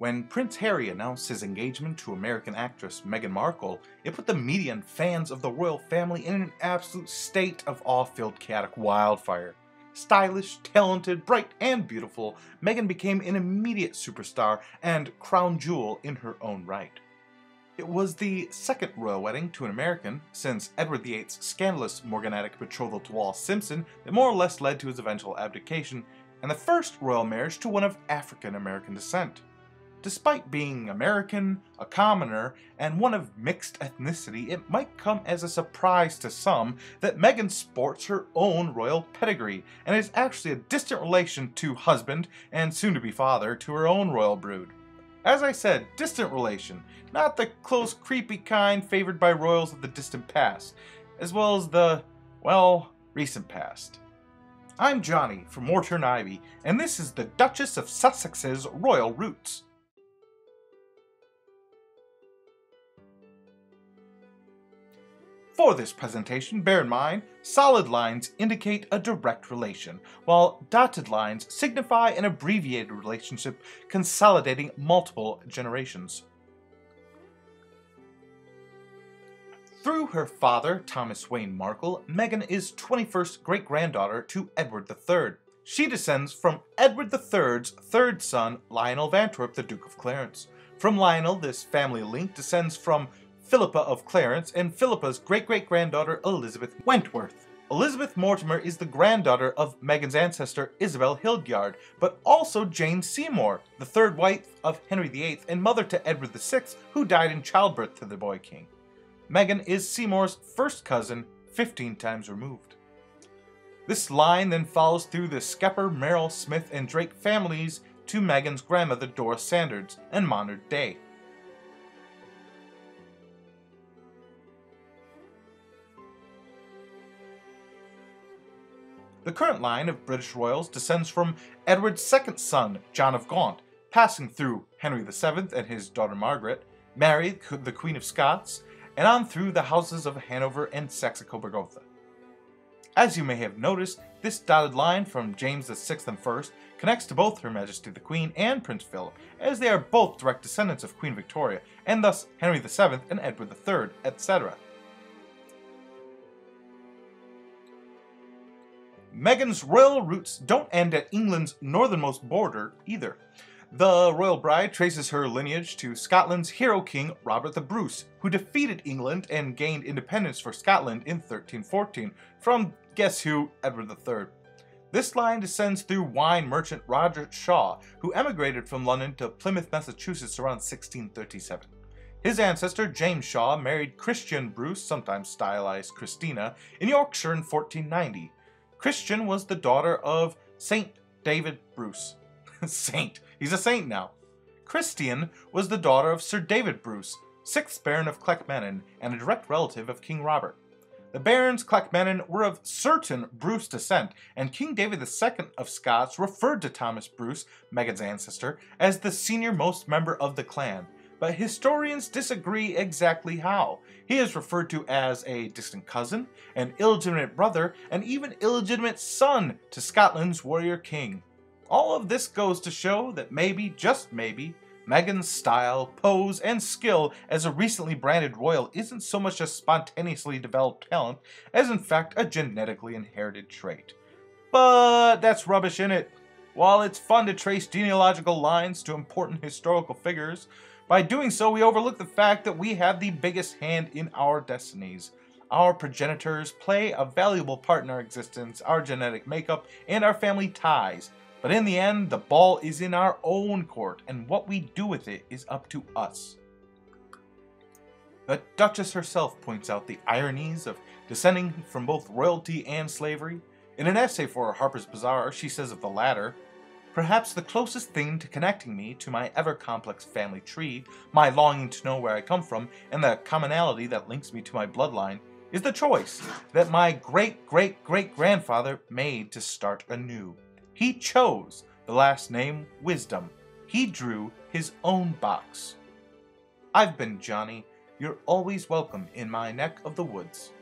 When Prince Harry announced his engagement to American actress Meghan Markle, it put the media and fans of the royal family in an absolute state of awe-filled chaotic wildfire. Stylish, talented, bright, and beautiful, Meghan became an immediate superstar and crown jewel in her own right. It was the second royal wedding to an American since Edward VIII's scandalous morganatic betrothal to Wallis Simpson that more or less led to his eventual abdication, and the first royal marriage to one of African American descent. Despite being American, a commoner, and one of mixed ethnicity, it might come as a surprise to some that Meghan sports her own royal pedigree and is actually a distant relation to husband and soon-to-be father to her own royal brood. As I said, distant relation, not the close, creepy kind favored by royals of the distant past, as well as the, well, recent past. I'm Johnny from Mortar & Ivy, and this is the Duchess of Sussex's Royal Roots. For this presentation, bear in mind, solid lines indicate a direct relation, while dotted lines signify an abbreviated relationship consolidating multiple generations. Through her father, Thomas Wayne Markle, Meghan is 21st great-granddaughter to Edward III. She descends from Edward III's third son, Lionel Antwerp, the Duke of Clarence. From Lionel, this family link descends from Philippa of Clarence, and Philippa's great-great-granddaughter Elizabeth Wentworth. Elizabeth Mortimer is the granddaughter of Meghan's ancestor Isabel Hildyard, but also Jane Seymour, the third wife of Henry VIII and mother to Edward VI, who died in childbirth to the boy king. Meghan is Seymour's first cousin, 15 times removed. This line then follows through the Skepper, Merrill, Smith, and Drake families to Meghan's grandmother Doris Sanders and modern day. The current line of British royals descends from Edward's second son, John of Gaunt, passing through Henry VII and his daughter Margaret, Mary, the Queen of Scots, and on through the houses of Hanover and Saxe-Coburg-Gotha. As you may have noticed, this dotted line from James VI and I connects to both Her Majesty the Queen and Prince Philip, as they are both direct descendants of Queen Victoria, and thus Henry VII and Edward III, etc. Meghan's royal roots don't end at England's northernmost border either. The royal bride traces her lineage to Scotland's hero king Robert the Bruce, who defeated England and gained independence for Scotland in 1314 from guess who, Edward III. This line descends through wine merchant Roger Shaw, who emigrated from London to Plymouth, Massachusetts around 1637. His ancestor, James Shaw, married Christian Bruce, sometimes stylized Christina, in Yorkshire in 1490. Christian was the daughter of Saint David Bruce. saint. He's a saint now. Christian was the daughter of Sir David Bruce, 6th Baron of Clackmannan and a direct relative of King Robert. The barons Clackmannan were of certain Bruce descent, and King David II of Scots referred to Thomas Bruce, Meghan's ancestor, as the senior-most member of the clan, but historians disagree exactly how. He is referred to as a distant cousin, an illegitimate brother, and even illegitimate son to Scotland's warrior king. All of this goes to show that maybe, just maybe, Meghan's style, pose, and skill as a recently branded royal isn't so much a spontaneously developed talent as in fact a genetically inherited trait. But that's rubbish in it. While it's fun to trace genealogical lines to important historical figures, by doing so, we overlook the fact that we have the biggest hand in our destinies. Our progenitors play a valuable part in our existence, our genetic makeup, and our family ties. But in the end, the ball is in our own court, and what we do with it is up to us. The Duchess herself points out the ironies of descending from both royalty and slavery. In an essay for Harper's Bazaar, she says of the latter, Perhaps the closest thing to connecting me to my ever-complex family tree, my longing to know where I come from, and the commonality that links me to my bloodline, is the choice that my great-great-great-grandfather made to start anew. He chose the last name Wisdom. He drew his own box. I've been Johnny. You're always welcome in my neck of the woods.